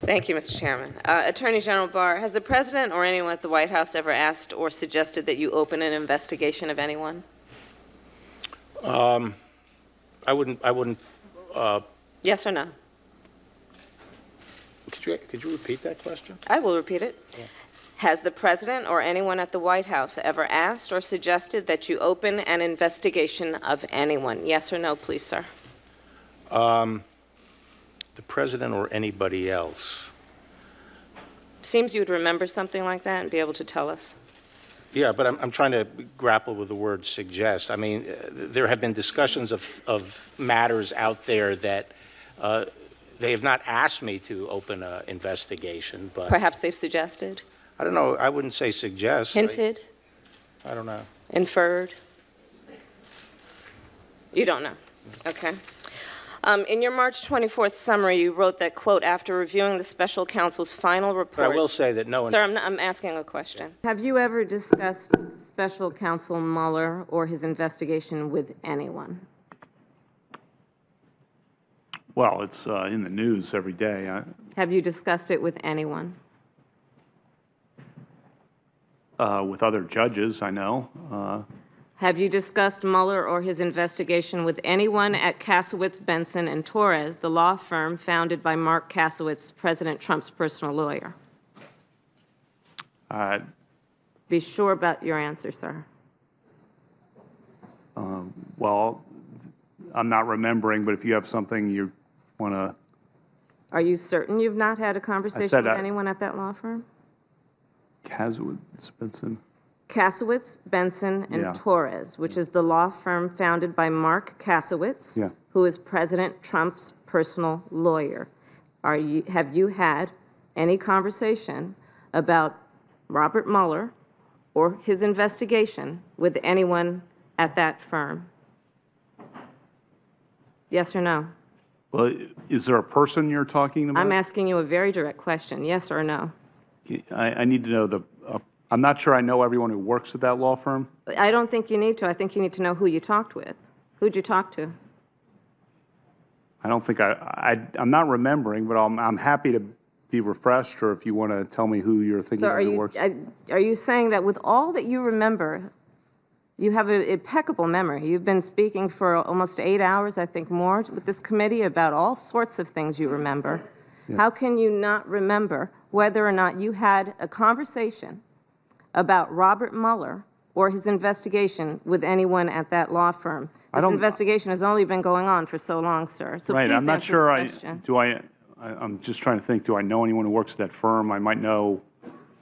Thank you, Mr. Chairman. Uh, Attorney General Barr, has the President or anyone at the White House ever asked or suggested that you open an investigation of anyone? Um, I wouldn't, I wouldn't, uh, Yes or no? could you, could you repeat that question? I will repeat it. Yeah. Has the President or anyone at the White House ever asked or suggested that you open an investigation of anyone? Yes or no, please, sir? Um, The President or anybody else? Seems you would remember something like that and be able to tell us. Yeah, but I'm, I'm trying to grapple with the word suggest. I mean, uh, there have been discussions of, of matters out there that uh, they have not asked me to open an investigation, but Perhaps they've suggested, I don't know, I wouldn't say suggest. I- hinted, I don't know. inferred? You don't know? Okay. Um, In your March 24th summary, you wrote that, quote, "After reviewing the special counsel's final But I will say that no one. Sir, I'm, not- I'm asking a question. Have you ever discussed special counsel Mueller or his investigation with anyone? Well, it's uh, in the news every day. I- Have you discussed it with anyone? uh, With other judges, I know. Uh, Have you discussed Mueller or his investigation with anyone at Kasowitz, Benson, and Torres, the law firm founded by Marc Kasowitz, President Trump's personal lawyer? I- Be sure about your answer, sir. Um, well, I'm not remembering, but if you have something you want to, Are you certain you've not had a conversation with I- anyone at that law firm? Kasowitz, Benson, Kasowitz, Benson, Yeah. and Torres, which is the law firm founded by Marc Kasowitz, Yeah. who is President Trump's personal lawyer. Are you, have you had any conversation about Robert Mueller or his investigation with anyone at that firm? Yes or no? well, is there a person you're talking about? I'm asking you a very direct question, yes or no? I, I need to know the, I'm not sure I know everyone who works at that law firm. I don't think you need to. I think you need to know who you talked with. Who'd you talk to? I don't think I, I, I'm not remembering, but I'm, I'm happy to be refreshed, or if you want to tell me who you're thinking So of who you, works. I- are you saying that with all that you remember, you have an impeccable memory? You've been speaking for almost eight hours, I think more, with this committee about all sorts of things you remember. How can you not remember whether or not you had a conversation about Robert Mueller or his investigation with anyone at that law firm? This don't- investigation has only been going on for so long, sir. So Right, please I'm not answer the sure I, question. do I, I- I'm just trying to think, do I know anyone who works at that firm? I might know.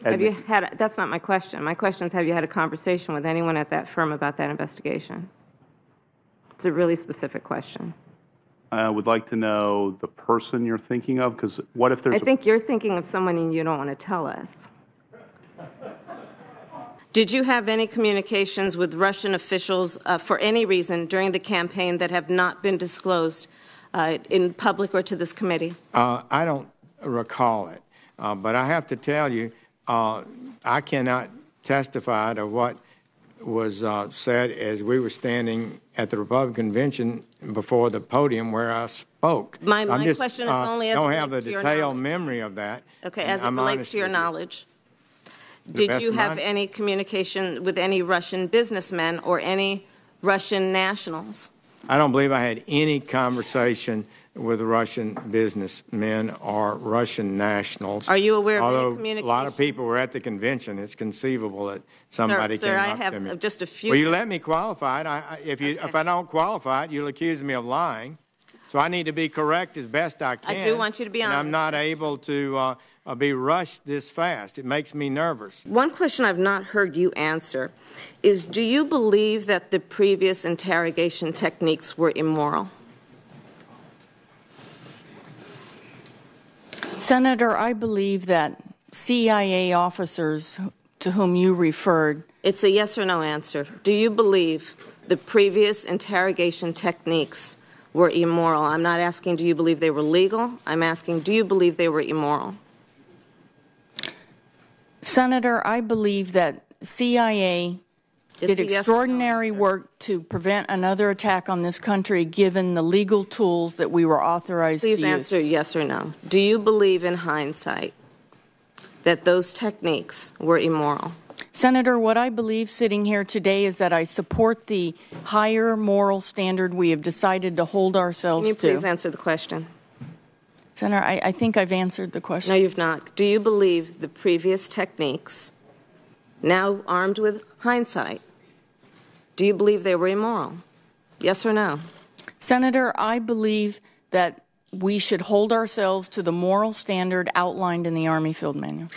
Have you Mc- had, that's not my question. My question is, have you had a conversation with anyone at that firm about that investigation? It's a really specific question. I would like to know the person you're thinking of, because what if there's? I a- think you're thinking of someone and you don't want to tell us. Did you have any communications with Russian officials uh, for any reason during the campaign that have not been disclosed uh, in public or to this committee? Uh, I don't recall it, uh, but I have to tell you, uh, I cannot testify to what was uh, said as we were standing at the Republican convention before the podium where I spoke. My- my just, question is only as don't have the relates to your detailed memory of that. Okay, as it I'm relates to your knowledge. Did you have any communication with any Russian businessmen or any Russian nationals? I don't believe I had any conversation with Russian businessmen or Russian nationals. Are you aware of any Although a lot of people were at the convention, it's conceivable that somebody sir, came I up have to me. just a few- Will you let me qualify it? I, I- if you, if I don't qualify it, you'll accuse me of lying. So I need to be correct as best I can. I do want you to be And I'm not able to uh, uh, be rushed this fast. It makes me nervous. One question I've not heard you answer is do you believe that the previous interrogation techniques were immoral? Senator, I believe that CIA officers to whom you referred It's a yes or no answer. Do you believe the previous interrogation techniques were immoral? I'm not asking do you believe they were legal. I'm asking do you believe they were immoral? Senator, I believe that CIA did It's a yes no extraordinary work to prevent another attack on this country, given the legal tools that we were authorized to use. Please answer yes or no. Do you believe in hindsight that those techniques were immoral? Senator, what I believe sitting here today is that I support the higher moral standard we have decided to hold ourselves. Can ourselves you please to. answer the question? Senator, I, I think I've answered the question. No, you've not. Do you believe the previous techniques, now armed with hindsight, do you believe they were immoral? Yes or no? Senator, I believe that we should hold ourselves to the moral standard outlined in the Army Field Manual.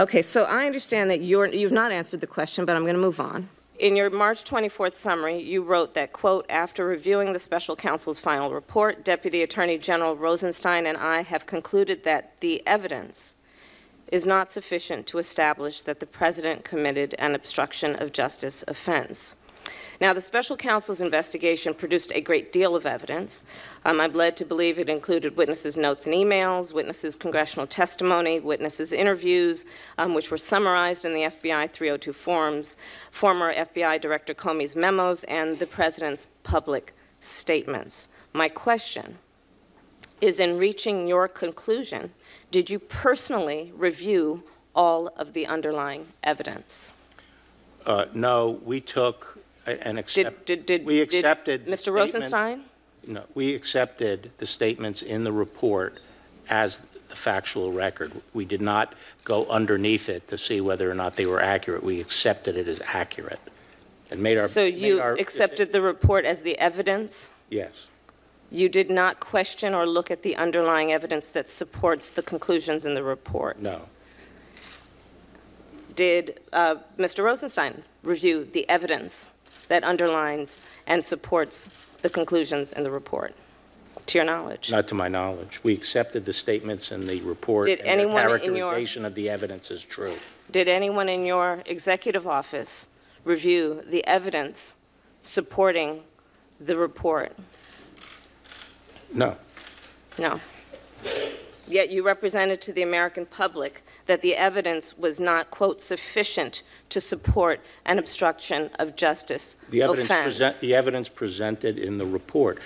Okay, so I understand that you're, you've not answered the question, but I'm going to move on. In your March 24th summary, you wrote that, quote, "After reviewing the special counsel's final report, Deputy Attorney General Rosenstein and I have concluded that the evidence is not sufficient to establish that the president committed an obstruction of justice offense." Now, the special counsel's investigation produced a great deal of evidence. Um, I'm led to believe it included witnesses' notes and emails, witnesses' congressional testimony, witnesses' interviews, um, which were summarized in the FBI 302 forms, former FBI Director Comey's memos, and the president's public statements. My question is in reaching your conclusion, did you personally review all of the underlying evidence? Uh, No, we took and Did, accept, did, did, we did accepted. the Mr. statements- Rosenstein? No, we accepted the statements in the report as the factual record. We did not go underneath it to see whether or not they were accurate. We accepted it as accurate and made our. So made you our- accepted the report as the evidence? Yes. You did not question or look at the underlying evidence that supports the conclusions in the report? No. Did uh, Mr. Rosenstein review the evidence that underlines and supports the conclusions in the report, to your knowledge? Not to my knowledge. We accepted the statements in the report. Did and their anyone in your- Characterization of the evidence is true. Did anyone in your executive office review the evidence supporting the report? No. No. Yet you represented to the American public that the evidence was not, quote, "sufficient to support an obstruction of justice The evidence offense." present, the evidence presented in the report.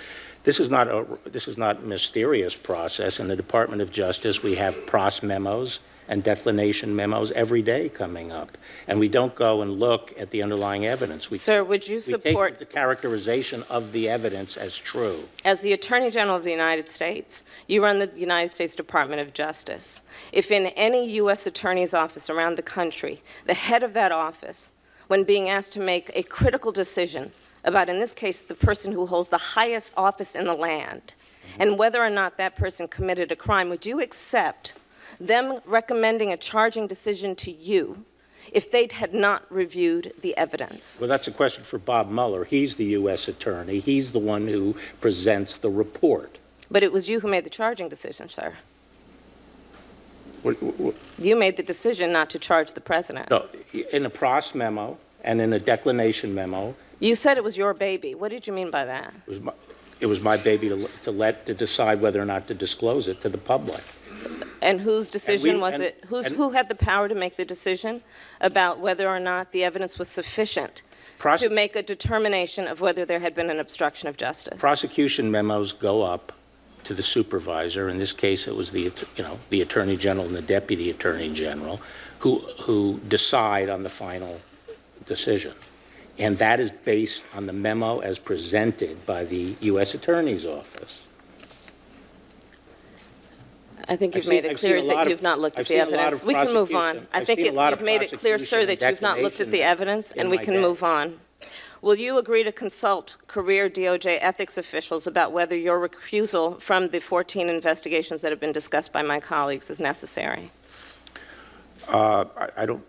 This is not a, this is not mysterious process. In the Department of Justice, we have pros memos and declination memos every day coming up. And we don't go and look at the underlying evidence. We, Sir, would you support, the characterization of the evidence as true. as the Attorney General of the United States, you run the United States Department of Justice. If in any U.S. Attorney's office around the country, the head of that office, when being asked to make a critical decision about, in this case, the person who holds the highest office in the land, and whether or not that person committed a crime, would you accept them recommending a charging decision to you if they had not reviewed the evidence? Well, that's a question for Bob Mueller. He's the U.S. Attorney. He's the one who presents the report. But it was you who made the charging decision, sir. What- what- You made the decision not to charge the president. No, in a pros memo and in a declination memo, You said it was your baby. What did you mean by that? It was my, it was my baby to, to let, to decide whether or not to disclose it to the public. And whose decision was and- it? Who's, and- who had the power to make the decision about whether or not the evidence was sufficient to make a determination of whether there had been an obstruction of justice? Prosecution memos go up to the supervisor. In this case, it was the, you know, the Attorney General and the Deputy Attorney General who, who decide on the final decision. And that is based on the memo as presented by the U.S. Attorney's Office. I think I've you've seen- made it I've seen clear a lot that of- you've not looked at I've the seen a lot evidence. of We can move on. prosecution- I I've think seen a it- lot you've made it clear, sir, prosecution that and you've not looked at the declination evidence, in and we my can day. move on. Will you agree to consult career DOJ ethics officials about whether your recusal from the 14 investigations that have been discussed by my colleagues is necessary? Uh, I, I don't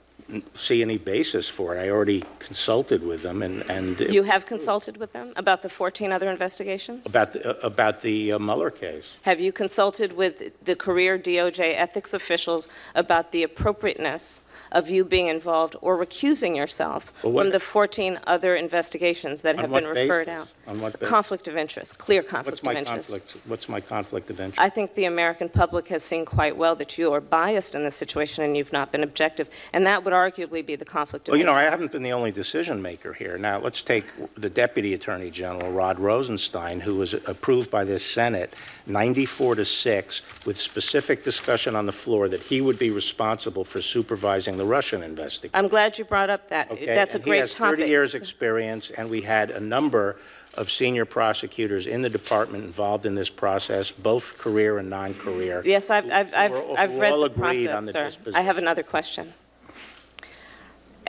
see any basis for it. I already consulted with them and, and You have consulted with them about the 14 other investigations? about, the- about the uh, Mueller case. Have you consulted with the career DOJ ethics officials about the appropriateness of you being involved or recusing yourself Well, what- from the 14 other investigations that On have what been referred basis? out. On what basis? Conflict of interest, clear What's conflict of my interest. conflict, what's my conflict of interest? I think the American public has seen quite well that you are biased in this situation and you've not been objective, and that would arguably be the conflict of Well, you know, interest. I haven't been the only decision maker here. Now, let's take the Deputy Attorney General, Rod Rosenstein, who was approved by this Senate 94 to 6, with specific discussion on the floor that he would be responsible for supervising the Russian investigation. I'm glad you brought up that. Okay? That's a And great He has topic. 30 years' experience, and we had a number of senior prosecutors in the department involved in this process, both career and non-career. Yes, I've, I've, I've, were- I've read all the agreed on process, the sir. I have another question.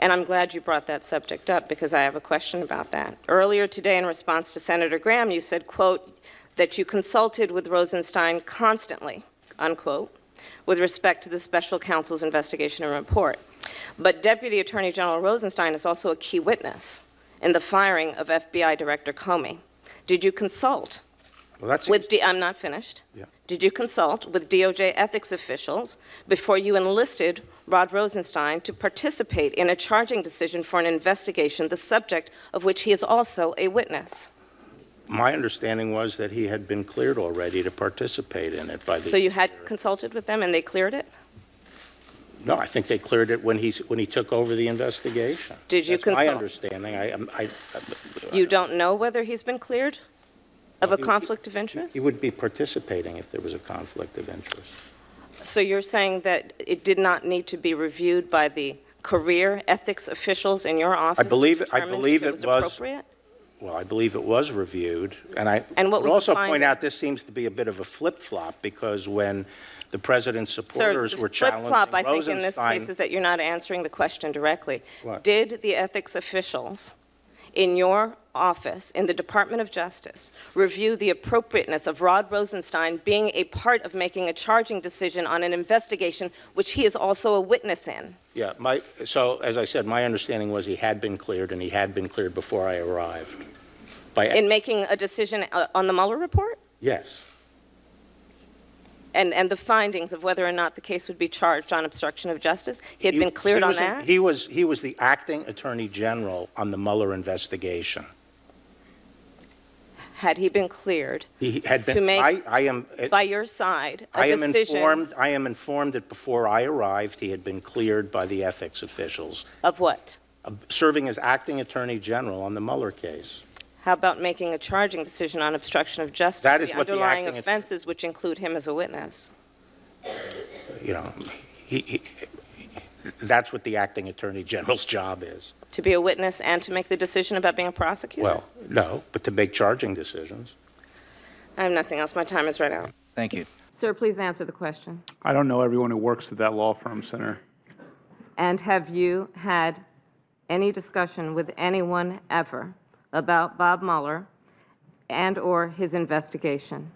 And I'm glad you brought that subject up, because I have a question about that. Earlier today, in response to Senator Graham, you said, quote, "that you consulted with Rosenstein constantly," unquote, with respect to the special counsel's investigation and report. But Deputy Attorney General Rosenstein is also a key witness in the firing of FBI Director Comey. Did you consult Well, that's, with, D- I'm not finished. Yeah. Did you consult with DOJ ethics officials before you enlisted Rod Rosenstein to participate in a charging decision for an investigation, the subject of which he is also a witness? My understanding was that he had been cleared already to participate in it by the... So you had consulted with them and they cleared it? No, I think they cleared it when he, when he took over the investigation. Did you That's my understanding. I, am- I... You don't know whether he's been cleared of a he- conflict of interest? He would be participating if there was a conflict of interest. So you're saying that it did not need to be reviewed by the career ethics officials in your office? to believe I determine if believe it was was- appropriate? Well, I believe it was reviewed, and I And what would was the also point finding? out, this seems to be a bit of a flip-flop, because when the president's supporters were challenging flip-flop, I think, in this Rosenstein... case, is that you're not answering the question directly. What? Did the ethics officials in your office, in the Department of Justice, review the appropriateness of Rod Rosenstein being a part of making a charging decision on an investigation which he is also a witness in? Yeah, my, so, as I said, my understanding was he had been cleared, and he had been cleared before I arrived. By, In making a decision uh, on the Mueller report? yes. And, and the findings of whether or not the case would be charged on obstruction of justice? He had He- been cleared on that? He was, he was the acting attorney general on the Mueller investigation. Had he been cleared He had To make- I, I am, by your side, a I am decision informed, I am informed that before I arrived, he had been cleared by the ethics officials, of what? uh, serving as acting attorney general on the Mueller case. How about making a charging decision on obstruction of justice? That is what the underlying acting att- offenses, which include him as a witness. You know, he, he, that's what the acting attorney general's job is. To be a witness and to make the decision about being a prosecutor? Well, no, but to make charging decisions. I have nothing else. My time is right out. Thank you. Sir, please answer the question. I don't know everyone who works at that law firm, Senator. And have you had any discussion with anyone ever about Bob Mueller and/or his investigation?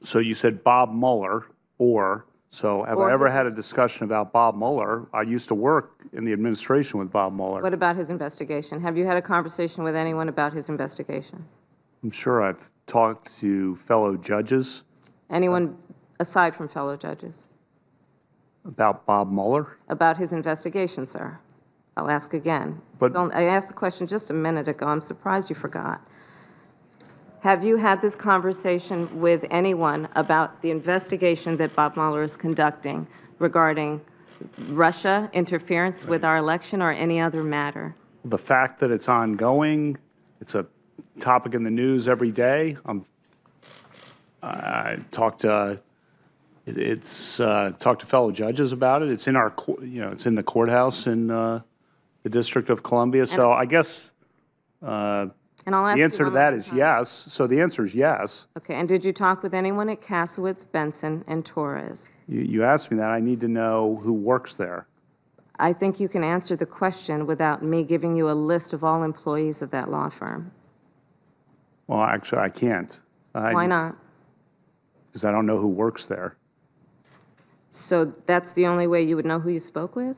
So you said Bob Mueller, or, so have Or I ever his- had a discussion about Bob Mueller? I used to work in the administration with Bob Mueller. What about his investigation? Have you had a conversation with anyone about his investigation? I'm sure I've talked to fellow judges Anyone aside from fellow judges? about Bob Mueller. About his investigation, sir? I'll ask again. But- It's only- I asked the question just a minute ago. I'm surprised you forgot. Have you had this conversation with anyone about the investigation that Bob Mueller is conducting regarding Russia interference with our election or any other matter? The fact that it's ongoing, it's a topic in the news every day. Um, I talked to, it- it's, uh, talked to fellow judges about it. It's in our, you know, it's in the courthouse in uh, the District of Columbia. So I guess And I'll ask the you answer to one that last is time. yes. So the answer is yes. Okay, and did you talk with anyone at Kasowitz, Benson, and Torres? You, you asked me that. I need to know who works there. I think you can answer the question without me giving you a list of all employees of that law firm. Well, actually, I can't. Why not? Because I don't know who works there. So that's the only way you would know who you spoke with?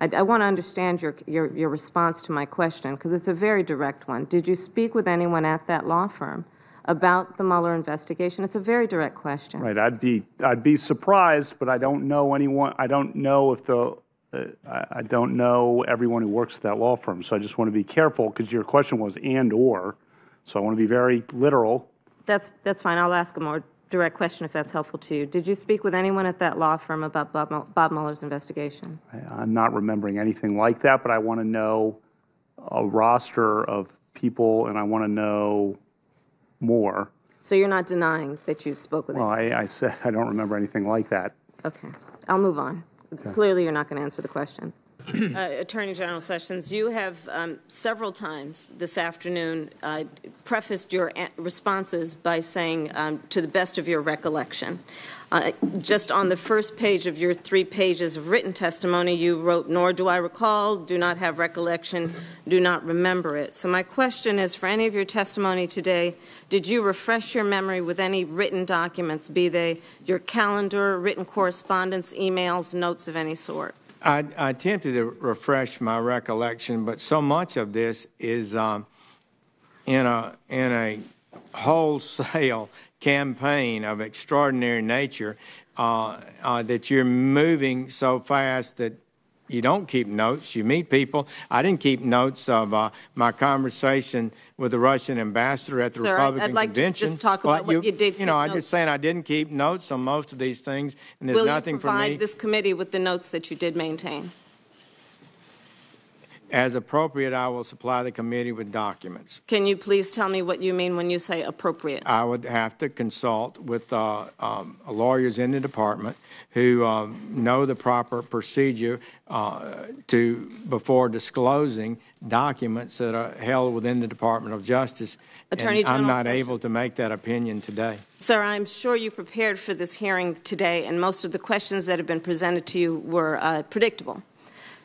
I, I want to understand your, your, your response to my question, because it's a very direct one. Did you speak with anyone at that law firm about the Mueller investigation? It's a very direct question. Right, I'd be, I'd be surprised, but I don't know anyone, I don't know if the, uh, I I don't know everyone who works at that law firm, so I just want to be careful, because your question was and/or, so I want to be very literal. That's, that's fine. I'll ask a more direct question if that's helpful to you. Did you speak with anyone at that law firm about Bob Bob Mueller's investigation? I- I'm not remembering anything like that, but I want to know a roster of people, and I want to know more. So you're not denying that you spoke with Well, anyone? I, I said I don't remember anything like that. Okay, I'll move on. Clearly, you're not going to answer the question. Uh, Attorney General Sessions, you have um, several times this afternoon uh, prefaced your responses by saying, um, to the best of your recollection. Uh, Just on the first page of your three pages of written testimony, you wrote, "Nor do I recall, do not have recollection, do not remember it." So my question is, for any of your testimony today, did you refresh your memory with any written documents, be they your calendar, written correspondence, emails, notes of any sort? I, I attempted to refresh my recollection, but so much of this is um, in a in a wholesale campaign of extraordinary nature uh, uh, that you're moving so fast that you don't keep notes. You meet people. I didn't keep notes of uh, my conversation with the Russian ambassador at the Sir, Republican I'd like to convention. just talk about what you did You know, keep I'm notes. just saying I didn't keep notes on most of these things, and there's Will you nothing for me. provide this committee with the notes that you did maintain? As appropriate, I will supply the committee with documents. Can you please tell me what you mean when you say appropriate? I would have to consult with uh, um, lawyers in the department who um, know the proper procedure uh, to, before disclosing documents that are held within the Department of Justice. And Attorney I'm General not able to make that opinion today. Sir, I'm sure you prepared for this hearing today, and most of the questions that have been presented to you were uh, predictable.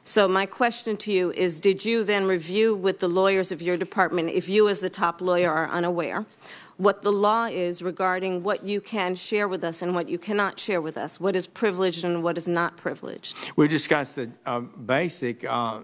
So my question to you is, did you then review with the lawyers of your department, if you as the top lawyer are unaware, what the law is regarding what you can share with us and what you cannot share with us, what is privileged and what is not privileged? We discussed the uh, basic uh,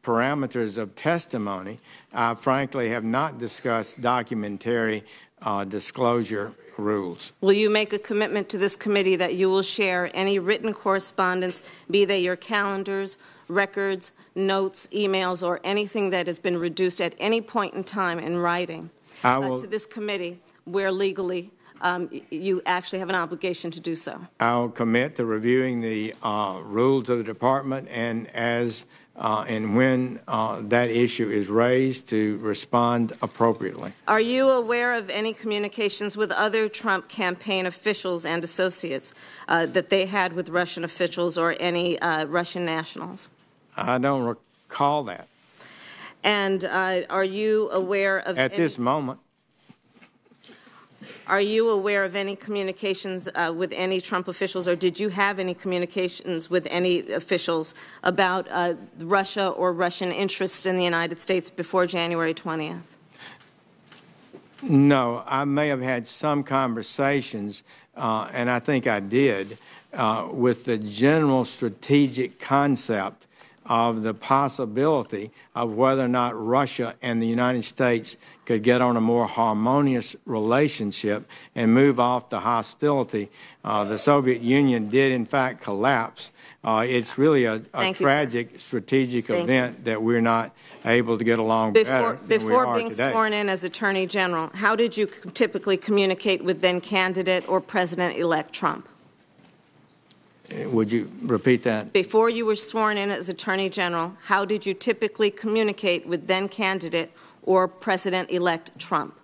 parameters of testimony. I frankly have not discussed documentary uh, disclosure rules. Will you make a commitment to this committee that you will share any written correspondence, be they your calendars, records, notes, emails, or anything that has been reduced at any point in time in writing uh, to this committee where legally um, you actually have an obligation to do so? I'll commit to reviewing the uh, rules of the department and as uh, and when uh, that issue is raised to respond appropriately. Are you aware of any communications with other Trump campaign officials and associates uh, that they had with Russian officials or any uh, Russian nationals? I don't recall that And uh, are you aware of at any- this moment. Are you aware of any communications uh, with any Trump officials, or did you have any communications with any officials about uh, Russia or Russian interests in the United States before January 20th? No, I may have had some conversations, uh, and I think I did, uh, with the general strategic concept of the possibility of whether or not Russia and the United States could get on a more harmonious relationship and move off the hostility. Uh, the Soviet Union did, in fact, collapse. Uh, it's really a, a Thank you, tragic strategic Thank you. event that we're not able to get along Before, better than we before being today. sworn in as Attorney General, how did you typically communicate with then candidate or President-elect Trump? Would you repeat that? Before you were sworn in as Attorney General, how did you typically communicate with then candidate or President-elect Trump?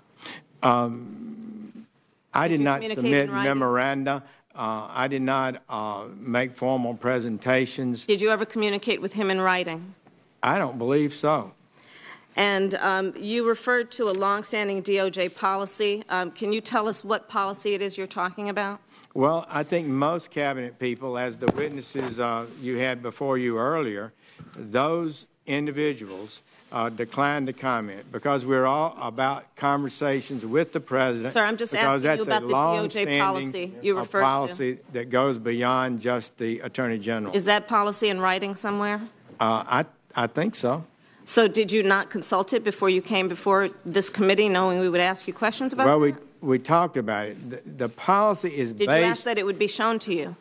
I did you not submit memoranda. Uh, I did not uh, make formal presentations. Did you ever communicate with him in writing? I don't believe so. And um, you referred to a longstanding DOJ policy. Um, Can you tell us what policy it is you're talking about? Well, I think most cabinet people, as the witnesses uh, you had before you earlier, those individuals uh, declined to comment because we're all about conversations with the president. Sir, I'm just asking you about the DOJ policy you uh, referred to. policy that goes beyond just the attorney general. Is that policy in writing somewhere? Uh, I I think so. So did you not consult it before you came before this committee, knowing we would ask you questions about Well, it? we, we talked about it. The, the policy is Did you ask that it would be shown to you?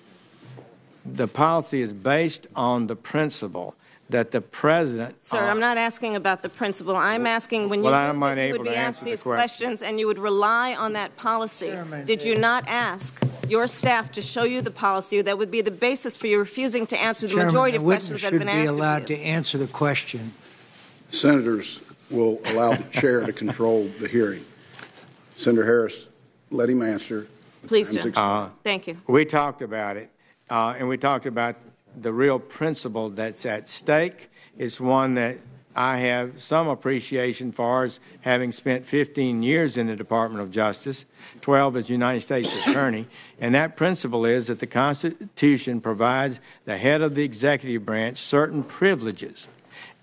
the policy is based on the principle that the president. Sir, uh, I'm not asking about the principle. I'm asking when you Well, knew I'm you would be asked answer the these question. questions and you would rely on that policy. Did you not ask your staff to show you the policy that would be the basis for you refusing to answer the majority of questions that have witness been should asked be allowed of to answer the question. Senators will allow the chair to control the hearing. Senator Harris, let him answer. Please do. expired. Thank you. We talked about it, uh, and we talked about the real principle that's at stake. It's one that I have some appreciation for as having spent 15 years in the Department of Justice, 12 as United States Attorney, and that principle is that the Constitution provides the head of the executive branch certain privileges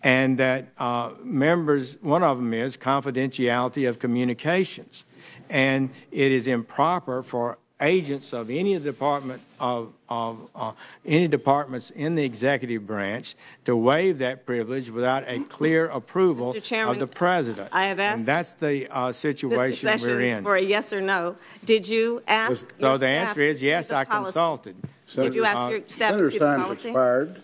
and that uh, members, one of them is confidentiality of communications. And it is improper for agents of any department of, of uh, any departments in the executive branch to waive that privilege without a clear approval Chairman, of the president. I have asked And that's the uh, Mr. situation we're Sessions, in. for a yes or no, did you ask So your the staff answer is to see yes, the I policy? consulted. Did you ask your staff to see the Senator's time's policy? expired.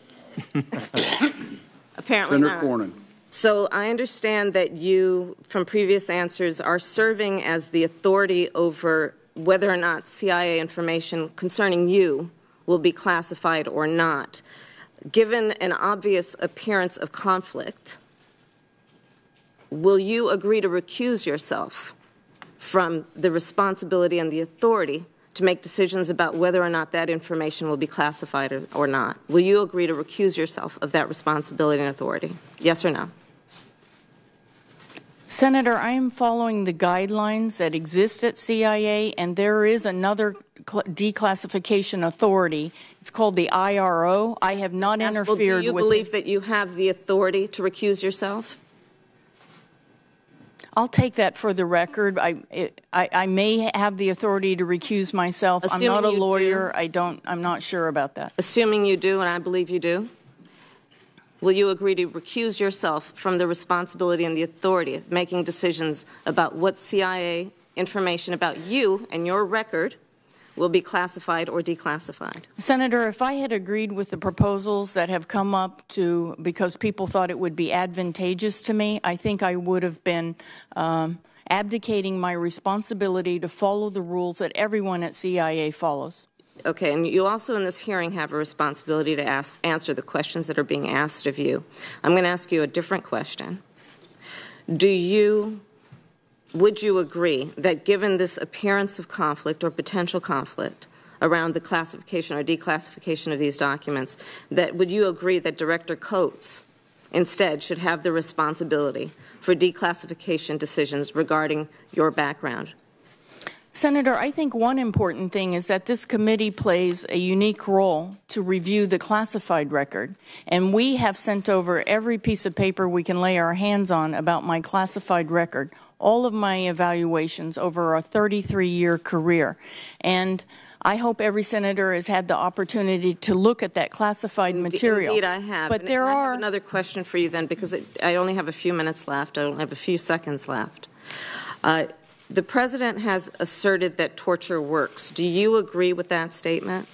Apparently Senator not. Cornyn. So I understand that you, from previous answers, are serving as the authority over whether or not CIA information concerning you will be classified or not. Given an obvious appearance of conflict, will you agree to recuse yourself from the responsibility and the authority to make decisions about whether or not that information will be classified or, or not? Will you agree to recuse yourself of that responsibility and authority? Yes or no? Senator, I am following the guidelines that exist at CIA, and there is another cl- declassification authority. It's called the IRO. I have not Well, interfered do you believe that you have the authority to recuse yourself? I'll take that for the record. I, it, I, I may have the authority to recuse myself. I'm not a you do. lawyer. I don't. I'm not sure about that. Assuming you do, and I believe you do, will you agree to recuse yourself from the responsibility and the authority of making decisions about what CIA information about you and your record will be classified or declassified? Senator, if I had agreed with the proposals that have come up to because people thought it would be advantageous to me, I think I would have been um, abdicating my responsibility to follow the rules that everyone at CIA follows. Okay, and you also in this hearing have a responsibility to ask, answer the questions that are being asked of you. I'm going to ask you a different question. Do you, would you agree that given this appearance of conflict or potential conflict around the classification or declassification of these documents, that would you agree that Director Coats instead should have the responsibility for declassification decisions regarding your background? Senator, I think one important thing is that this committee plays a unique role to review the classified record. And we have sent over every piece of paper we can lay our hands on about my classified record, all of my evaluations over a 33 year career. And I hope every senator has had the opportunity to look at that classified material. Indeed, I have. But And- there are. have another question for you then, because it- I only have a few minutes left. I only have a few seconds left. Uh, The president has asserted that torture works. Do you agree with that statement?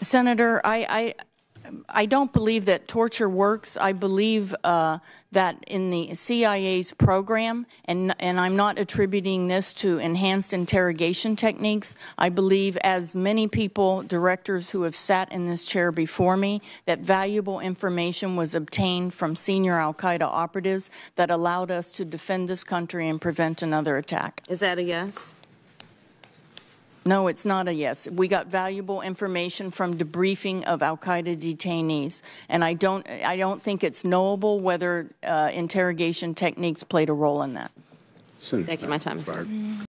Senator, I, I, I don't believe that torture works. I believe uh, that in the CIA's program, and, and I'm not attributing this to enhanced interrogation techniques. I believe, as many people, directors who have sat in this chair before me, that valuable information was obtained from senior Al Qaeda operatives that allowed us to defend this country and prevent another attack. Is that a yes? No, it's not a yes. We got valuable information from debriefing of Al Qaeda detainees, and I don't, I don't think it's knowable whether uh, interrogation techniques played a role in that. Senator Thank you. My time is up. expired.